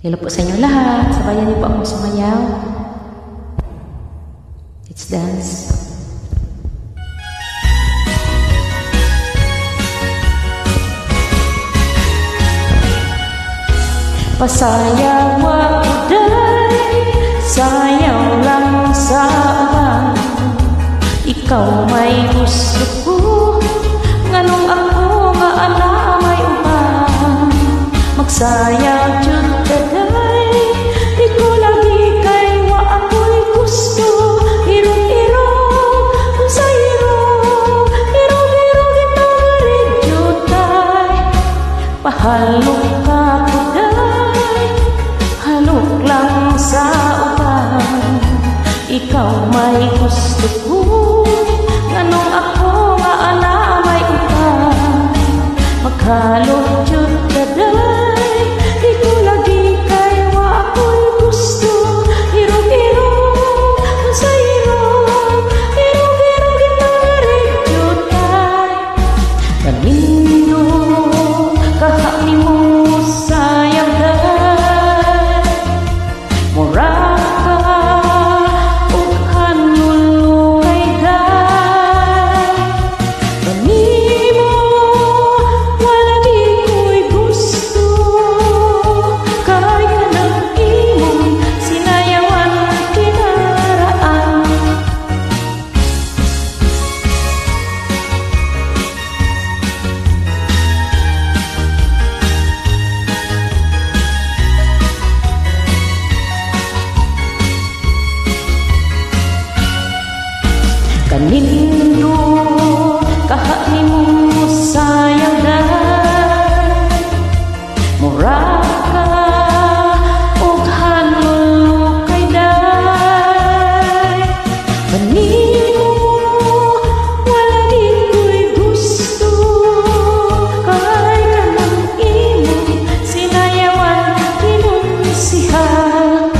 Po sa inyo lahat. Sabayan niyo po akong sumayaw. Let's dance. Pasayaw ako day, sayaw lang sa uban. Ikaw may gusto ko, nganong ako nga ala may uban. Magsayaw jud Pahalok ka kuday, halok lang sa uban. Ikaw may gusto ko, nganong ako nga ala may uban. Maghalok jud kaday, di lagi kay wa ako'y gusto. Irong-irong, kung sa irong, irong-irong gitari jud. Kanindo kahani mo sayang Kanindo kahani mo sayang day Mura ka ug hanul kay day Kanimo wala di ko'y gusto. Kay kanang imong sinayawan kinunsihan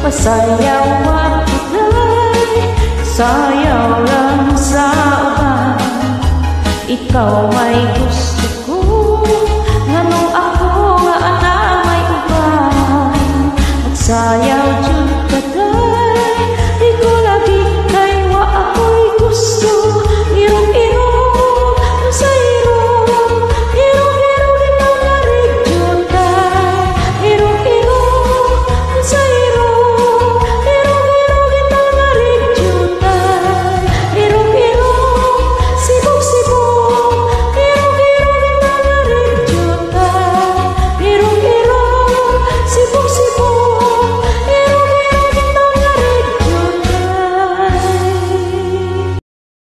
Pasayaw ako day, sayaw lang sa uban Ikaw may gusto